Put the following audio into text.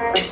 Bye.